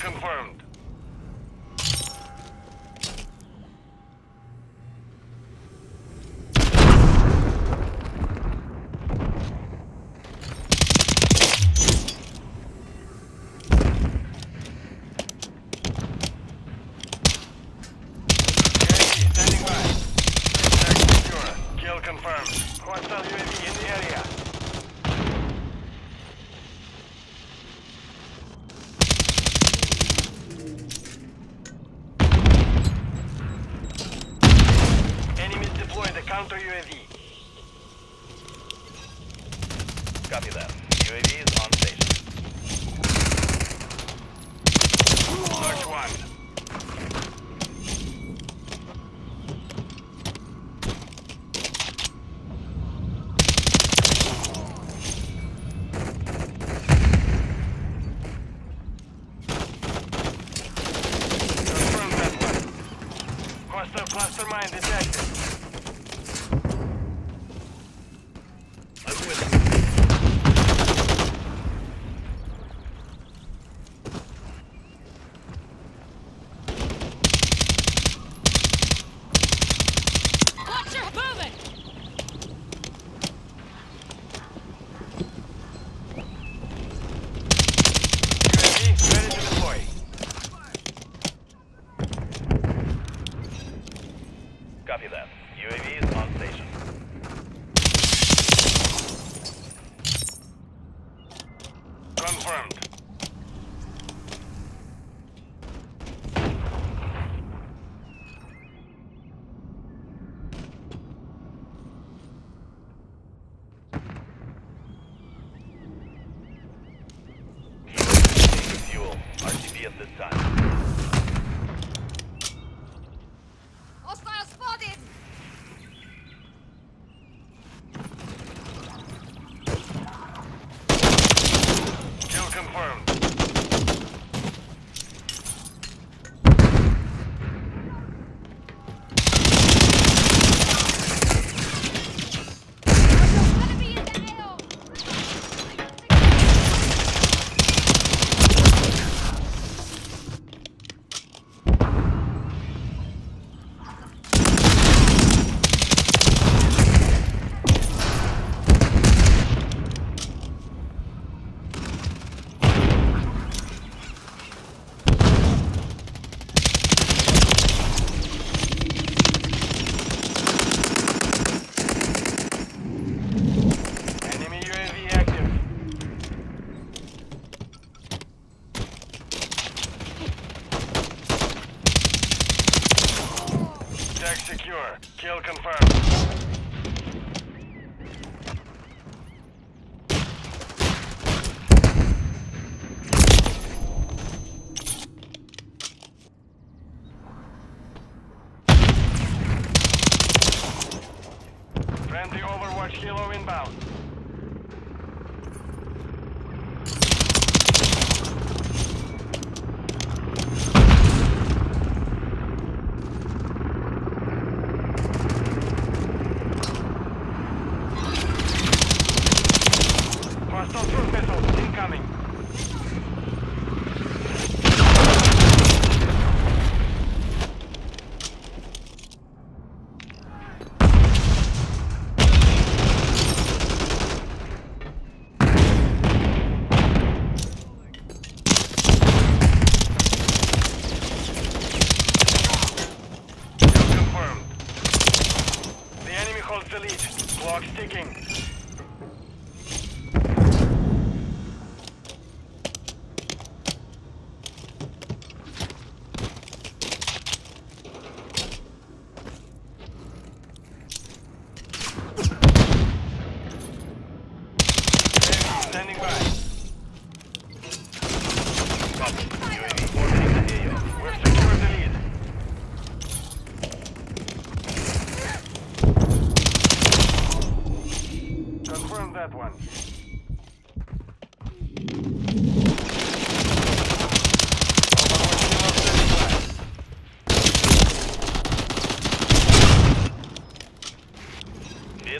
confirmed. counter UAV. Copy that. UAV is assignment. Kilo inbound.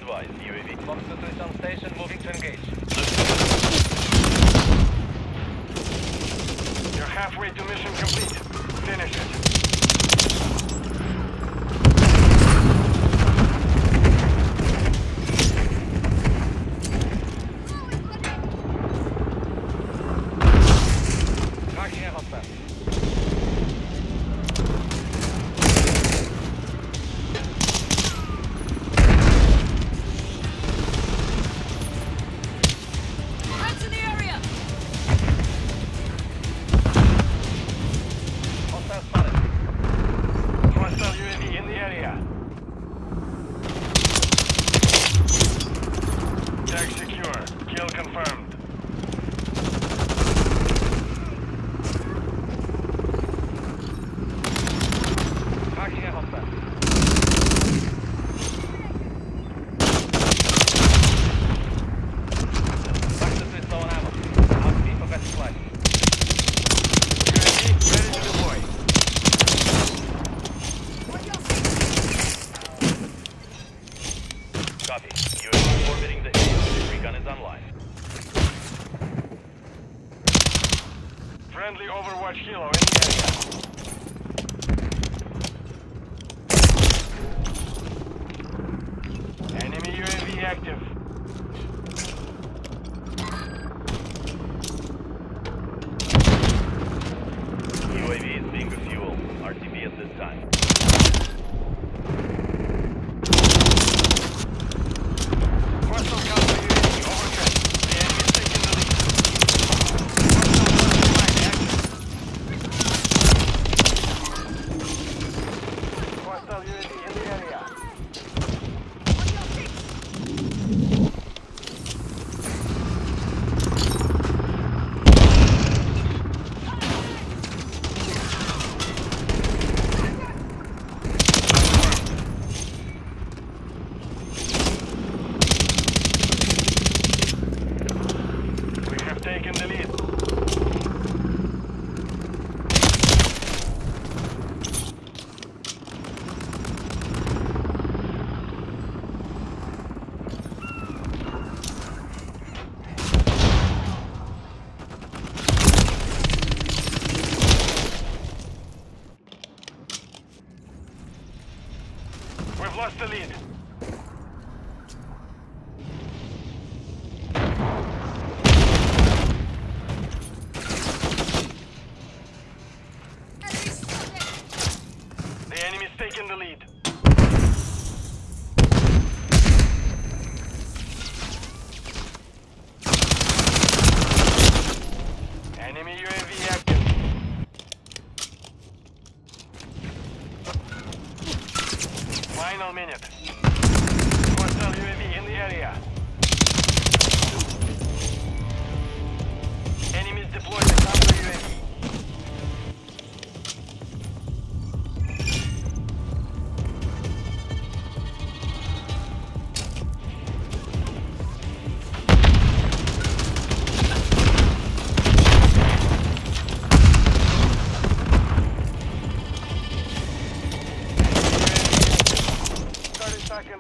advised, UAV. Fox 237 station moving to engage. You're halfway to mission complete. Finish it. friendly Overwatch helo in the area. active. UAV is being refueled. RCB at this time. lost the lead.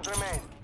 remain.